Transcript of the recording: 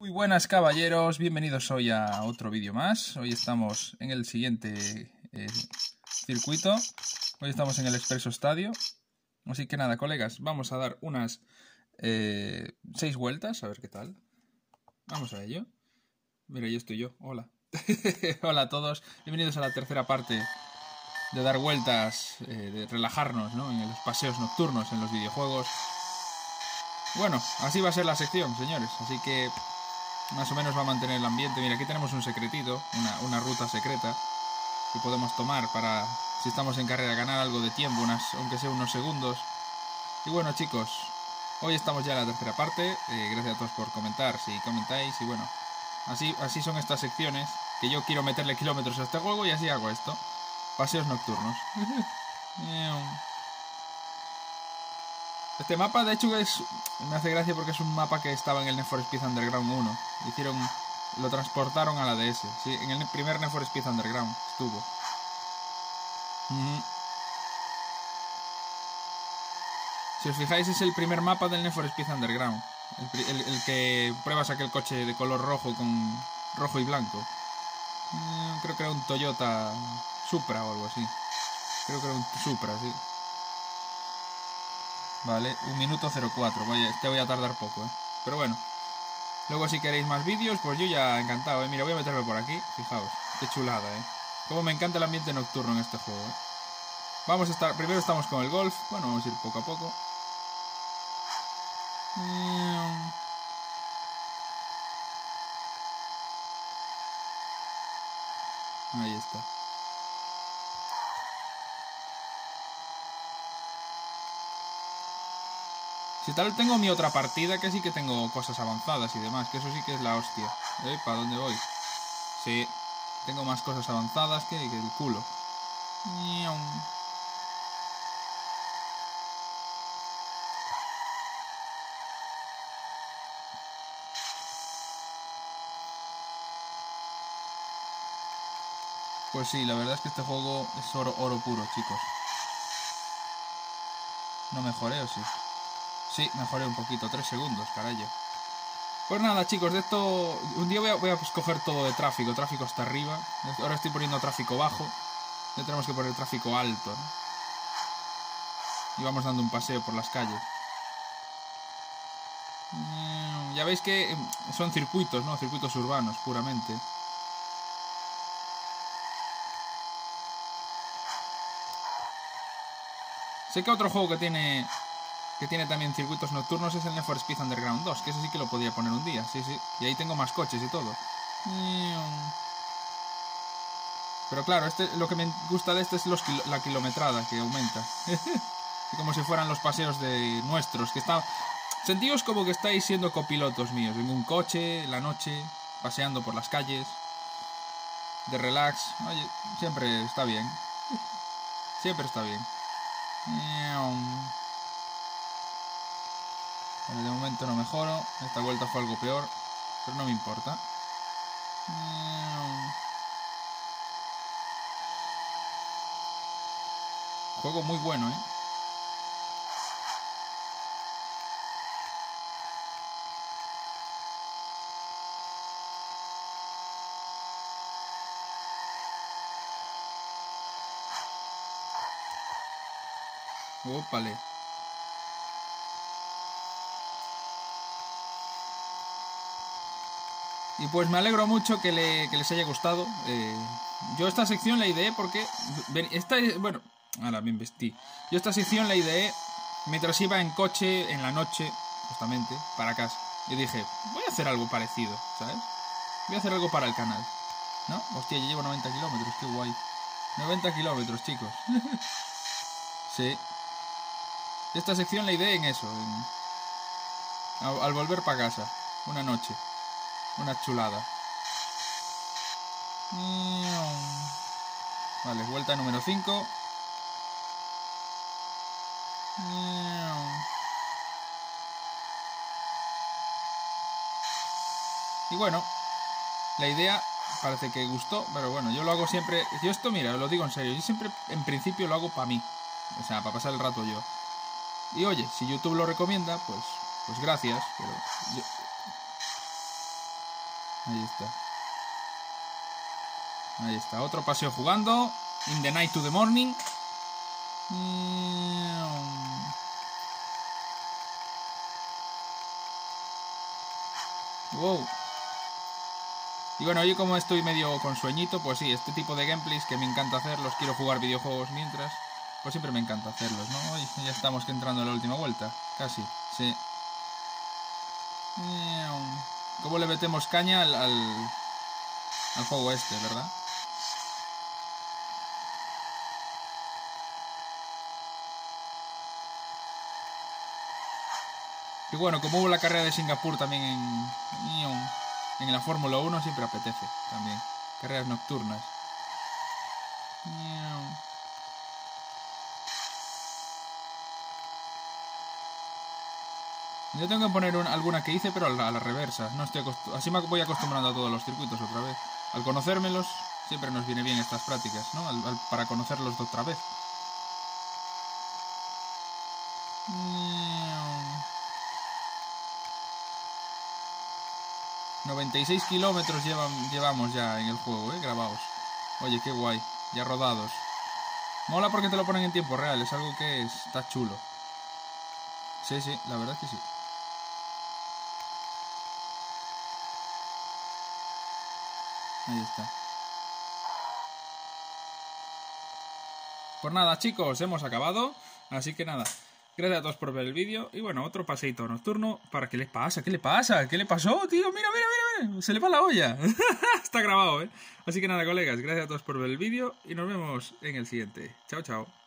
Muy buenas caballeros, bienvenidos hoy a otro vídeo más. Hoy estamos en el siguiente eh, circuito. Hoy estamos en el Expreso Estadio. Así que nada, colegas, vamos a dar unas eh, seis vueltas, a ver qué tal. Vamos a ello. Mira, yo estoy yo. Hola. Hola a todos. Bienvenidos a la tercera parte de dar vueltas, eh, de relajarnos ¿no? en los paseos nocturnos en los videojuegos. Bueno, así va a ser la sección, señores. Así que más o menos va a mantener el ambiente. Mira, aquí tenemos un secretito, una, una ruta secreta que podemos tomar para, si estamos en carrera, ganar algo de tiempo, unas, aunque sea unos segundos. Y bueno, chicos, hoy estamos ya en la tercera parte. Eh, gracias a todos por comentar, si comentáis. Y bueno, así, así son estas secciones, que yo quiero meterle kilómetros a este juego y así hago esto. Paseos nocturnos. Este mapa, de hecho, es me hace gracia porque es un mapa que estaba en el Need Underground 1. Hicieron, lo transportaron a la DS. Sí, en el primer Need Underground estuvo. Si os fijáis, es el primer mapa del Need Underground. El, el, que pruebas aquel coche de color rojo con rojo y blanco. Mm, creo que era un Toyota Supra o algo así. Creo que era un Supra, sí. Vale, un minuto 04. Vaya, te voy a tardar poco, ¿eh? Pero bueno. Luego si queréis más vídeos, pues yo ya encantado, ¿eh? Mira, voy a meterme por aquí. Fijaos, qué chulada, ¿eh? Como me encanta el ambiente nocturno en este juego, ¿eh? Vamos a estar... Primero estamos con el golf. Bueno, vamos a ir poco a poco. Ahí está. Si tal tengo mi otra partida que sí que tengo cosas avanzadas y demás, que eso sí que es la hostia. ¿Eh? ¿Para dónde voy? Sí, tengo más cosas avanzadas que, el culo. Pues sí, la verdad es que este juego es oro, puro, chicos. ¿No mejoré o sí? Sí, mejoré un poquito, tres segundos, carajo. Pues nada, chicos, de esto. Un día voy a, voy escoger todo de tráfico. Tráfico hasta arriba. Ahora estoy poniendo tráfico bajo. Ya tenemos que poner tráfico alto. Y vamos dando un paseo por las calles. Mm, ya veis que son circuitos, ¿no? Circuitos urbanos, puramente. Sé que otro juego que tiene que tiene también circuitos nocturnos es el Need for Speed Underground 2, que ese sí que lo podía poner un día, sí, sí. Y ahí tengo más coches y todo. Pero claro, este, lo que me gusta de este es la kilometrada que aumenta. como si fueran los paseos de nuestros, que está... Sentíos como que estáis siendo copilotos míos, en un coche, en la noche, paseando por las calles, de relax. Oye, siempre está bien. Siempre está bien. De momento no mejoro. Esta vuelta fue algo peor. Pero no me importa. Juego muy bueno, ¿eh? Opale. Y pues me alegro mucho que, les haya gustado. Eh, yo esta sección la ideé porque... Esta, bueno, ahora me investí. Yo esta sección la ideé mientras iba en coche en la noche, justamente, para casa. Y dije, voy a hacer algo parecido, ¿sabes? Voy a hacer algo para el canal. ¿No? Hostia, ya llevo 90 kilómetros, qué guay. 90 kilómetros, chicos. sí. Esta sección la ideé en eso, al volver para casa, una noche. Una chulada. Vale, vuelta número 5. Y bueno, la idea parece que gustó, pero bueno, yo lo hago siempre. Yo esto, mira, lo digo en serio, yo siempre en principio lo hago para mí. O sea, para pasar el rato yo. Y oye, si YouTube lo recomienda, pues, pues gracias, pero Ahí está. Ahí está, otro paseo jugando. In the night to the morning. Wow. Y bueno, hoy como estoy medio con sueñito, pues sí, este tipo de gameplays que me encanta hacerlos, quiero jugar videojuegos mientras, pues siempre me encanta hacerlos, ¿no? Ya estamos entrando en la última vuelta, casi, sí. ¿Cómo le metemos caña al, al, al juego este, verdad? Y bueno, como hubo la carrera de Singapur también en, en la Fórmula 1, siempre apetece también. Carreras nocturnas. Yo tengo que poner alguna que hice, pero a la, reversa. No estoy Así me voy acostumbrando a todos los circuitos otra vez. Al conocérmelos, siempre nos viene bien estas prácticas, ¿no? para conocerlos de otra vez. 96 kilómetros llevamos ya en el juego, ¿eh? Grabados. Oye, qué guay. Ya rodados. Mola porque te lo ponen en tiempo real. Es algo que está chulo. Sí, sí, la verdad es que sí. Ahí está. Pues nada, chicos, hemos acabado. Así que nada, Gracias a todos por ver el vídeo. Y bueno, otro paseito nocturno. ¿Para qué le pasa? ¿Qué le pasa? ¿Qué le pasó, tío? Mira, mira, mira, mira. Se le va la olla. Está grabado, ¿eh? Así que nada, colegas. Gracias a todos por ver el vídeo. Y nos vemos en el siguiente. Chao, chao.